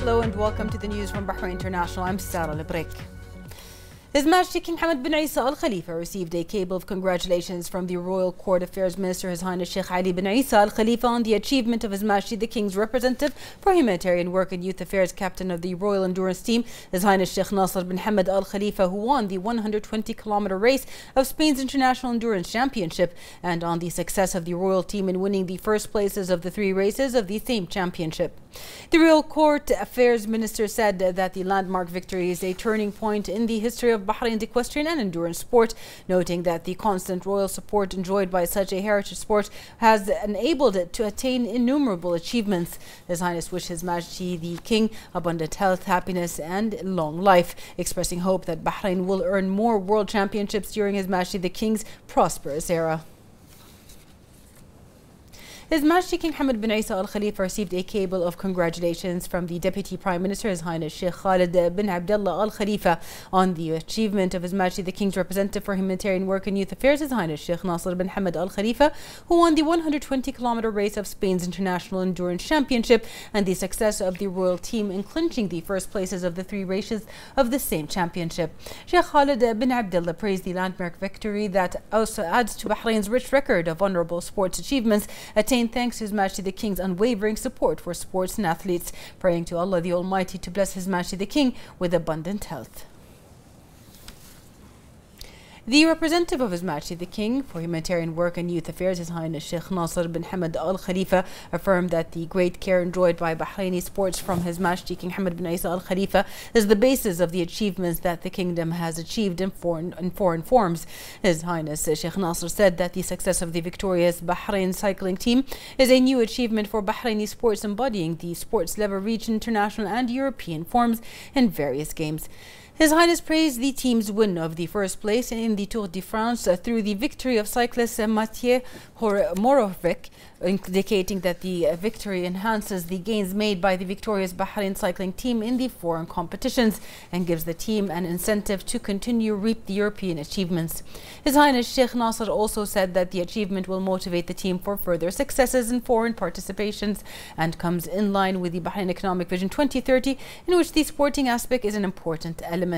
Hello and welcome to the news from Bahrain International. I'm Sarah Lebrek. His Majesty King Hamad bin Isa Al Khalifa received a cable of congratulations from the Royal Court Affairs Minister, His Highness Sheikh Ali bin Isa Al Khalifa, on the achievement of His Majesty the King's representative for humanitarian work and youth affairs, captain of the Royal Endurance Team, His Highness Sheikh Nasser bin Hamad Al Khalifa, who won the 120 kilometer race of Spain's International Endurance Championship, and on the success of the Royal Team in winning the first places of the three races of the same championship. The Royal Court Affairs Minister said that the landmark victory is a turning point in the history of of Bahrain's equestrian and endurance sport, noting that the constant royal support enjoyed by such a heritage sport has enabled it to attain innumerable achievements. His Highness wished His Majesty the King abundant health, happiness, and long life, expressing hope that Bahrain will earn more world championships during His Majesty the King's prosperous era. His Majesty King Hamad bin Isa Al Khalifa received a cable of congratulations from the Deputy Prime Minister, His Highness Sheikh Khalid bin Abdullah Al Khalifa, on the achievement of His Majesty the King's representative for humanitarian work and youth affairs, His Highness Sheikh Nasser bin Hamad Al Khalifa, who won the 120 kilometer race of Spain's International Endurance Championship and the success of the royal team in clinching the first places of the three races of the same championship. Sheikh Khalid bin Abdullah praised the landmark victory that also adds to Bahrain's rich record of honorable sports achievements attained thanks to His Majesty the King's unwavering support for sports and athletes, praying to Allah the Almighty to bless His Majesty the King with abundant health. The representative of His Majesty the King for Humanitarian Work and Youth Affairs, His Highness Sheikh Nasser bin Hamad Al Khalifa, affirmed that the great care enjoyed by Bahraini sports from His Majesty King Hamad bin Isa Al Khalifa is the basis of the achievements that the kingdom has achieved in foreign, in foreign forms. His Highness Sheikh Nasser said that the success of the victorious Bahrain cycling team is a new achievement for Bahraini sports, embodying the sports level reach international and European forms in various games. His Highness praised the team's win of the first place in the Tour de France through the victory of cyclist Mathieu Mohoric, indicating that the victory enhances the gains made by the victorious Bahrain cycling team in the foreign competitions and gives the team an incentive to continue reap the European achievements. His Highness Sheikh Nasser also said that the achievement will motivate the team for further successes in foreign participations and comes in line with the Bahrain Economic Vision 2030, in which the sporting aspect is an important element.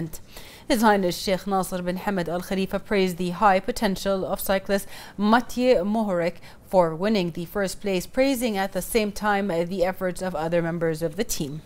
His Highness Sheikh Nasser bin Hamad Al Khalifa praised the high potential of cyclist Mathieu Mohoric for winning the first place, praising at the same time the efforts of other members of the team.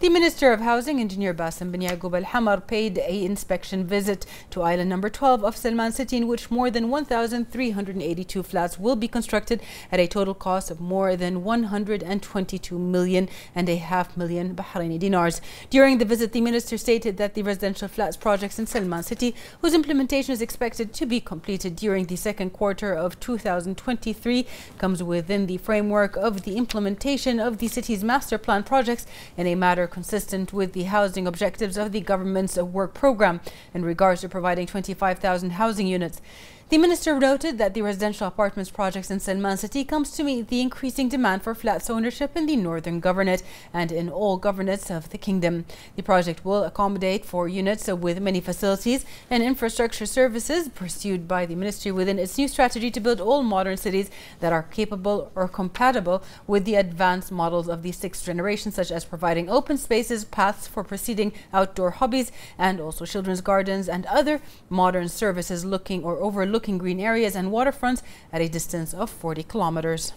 The Minister of Housing, Engineer Bassem bin Al Hamar, paid a inspection visit to island number 12 of Salman City, in which more than 1,382 flats will be constructed at a total cost of more than 122 million and a half million Bahraini dinars. During the visit, the minister stated that the residential flats projects in Salman City, whose implementation is expected to be completed during the second quarter of 2023, comes within the framework of the implementation of the city's master plan projects in a matter consistent with the housing objectives of the government's work program in regards to providing 25,000 housing units. The minister noted that the residential apartments projects in Salman City comes to meet the increasing demand for flats ownership in the northern governorate and in all governorates of the kingdom. The project will accommodate for units with many facilities and infrastructure services pursued by the ministry within its new strategy to build all modern cities that are capable or compatible with the advanced models of the sixth generation, such as providing open spaces, paths for proceeding outdoor hobbies, and also children's gardens and other modern services looking or overlooking overlooking green areas and waterfronts at a distance of 40 kilometers.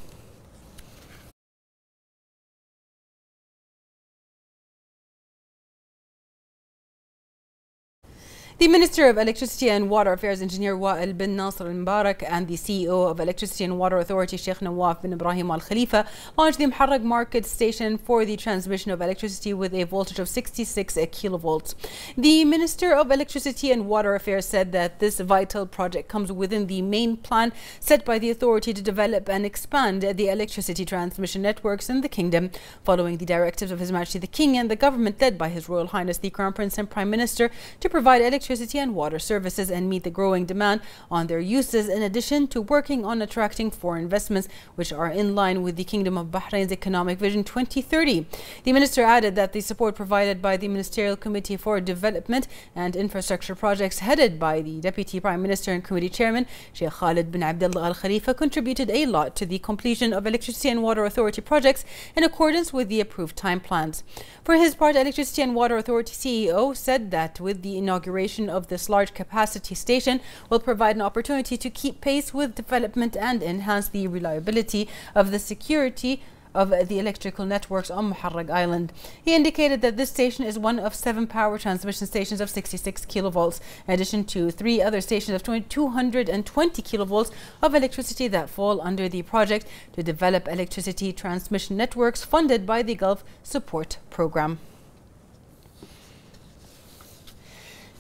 The Minister of Electricity and Water Affairs, Engineer Wael bin Nasser al Mubarak, and the CEO of Electricity and Water Authority, Sheikh Nawaf bin Ibrahim Al Khalifa, launched the Muharraq market station for the transmission of electricity with a voltage of 66 kilovolts. The Minister of Electricity and Water Affairs said that this vital project comes within the main plan set by the authority to develop and expand the electricity transmission networks in the kingdom, following the directives of His Majesty the King and the government led by His Royal Highness the Crown Prince and Prime Minister to provide electricity electricity and water services and meet the growing demand on their uses, in addition to working on attracting foreign investments, which are in line with the Kingdom of Bahrain's Economic Vision 2030. The minister added that the support provided by the Ministerial Committee for Development and Infrastructure Projects, headed by the Deputy Prime Minister and Committee Chairman, Sheikh Khalid bin Abdullah Al Khalifa, contributed a lot to the completion of Electricity and Water Authority projects in accordance with the approved time plans. For his part, Electricity and Water Authority CEO said that with the inauguration of this large capacity station will provide an opportunity to keep pace with development and enhance the reliability of the security of the electrical networks on Muharraq Island. He indicated that this station is one of seven power transmission stations of 66 kilovolts, in addition to three other stations of 220 kilovolts of electricity that fall under the project to develop electricity transmission networks funded by the Gulf Support Program.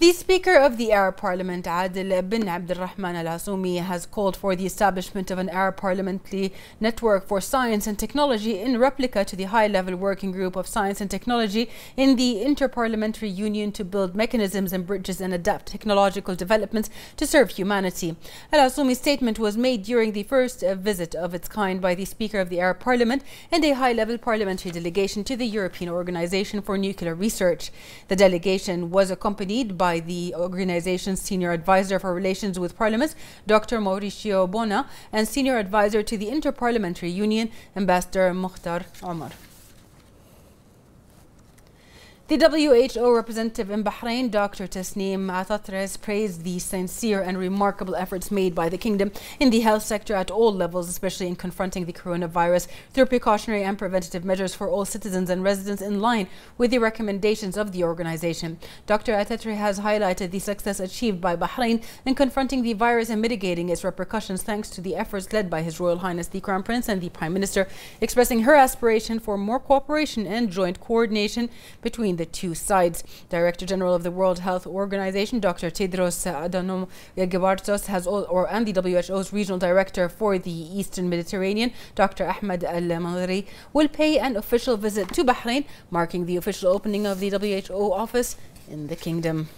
The Speaker of the Arab Parliament, Adil bin Abdulrahman Al Asumi, has called for the establishment of an Arab Parliamentary Network for Science and Technology in replica to the High Level Working Group of Science and Technology in the Interparliamentary Union to build mechanisms and bridges and adapt technological developments to serve humanity. Al Asumi's statement was made during the first uh, visit of its kind by the Speaker of the Arab Parliament and a high level parliamentary delegation to the European Organization for Nuclear Research. The delegation was accompanied by by the organization's senior advisor for relations with parliaments, Dr. Maurizio Bona, and senior advisor to the Interparliamentary Union, Ambassador Mukhtar Omar. The WHO representative in Bahrain, Dr. Tasneem Atatres, praised the sincere and remarkable efforts made by the kingdom in the health sector at all levels, especially in confronting the coronavirus through precautionary and preventative measures for all citizens and residents in line with the recommendations of the organization. Dr. Atatres has highlighted the success achieved by Bahrain in confronting the virus and mitigating its repercussions thanks to the efforts led by His Royal Highness the Crown Prince and the Prime Minister, expressing her aspiration for more cooperation and joint coordination between the two sides. Director General of the World Health Organization, Dr. Tedros Adhanom Ghebreyesus, has all, or and the WHO's regional director for the Eastern Mediterranean, Dr. Ahmed Al Mandhari, will pay an official visit to Bahrain, marking the official opening of the WHO office in the kingdom.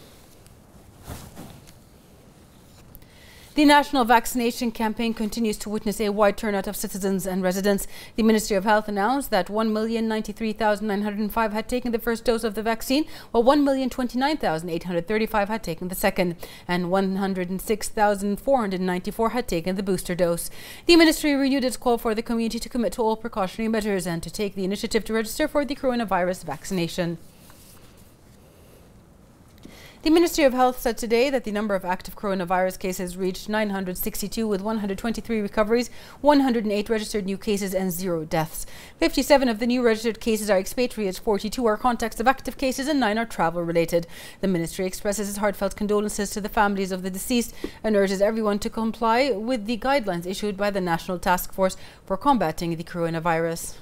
The national vaccination campaign continues to witness a wide turnout of citizens and residents. The Ministry of Health announced that 1,093,905 had taken the first dose of the vaccine, while 1,029,835 had taken the second, and 106,494 had taken the booster dose. The ministry renewed its call for the community to commit to all precautionary measures and to take the initiative to register for the coronavirus vaccination. The Ministry of Health said today that the number of active coronavirus cases reached 962 with 123 recoveries, 108 registered new cases and zero deaths. 57 of the new registered cases are expatriates, 42 are contacts of active cases and 9 are travel related. The ministry expresses its heartfelt condolences to the families of the deceased and urges everyone to comply with the guidelines issued by the National Task Force for combating the coronavirus.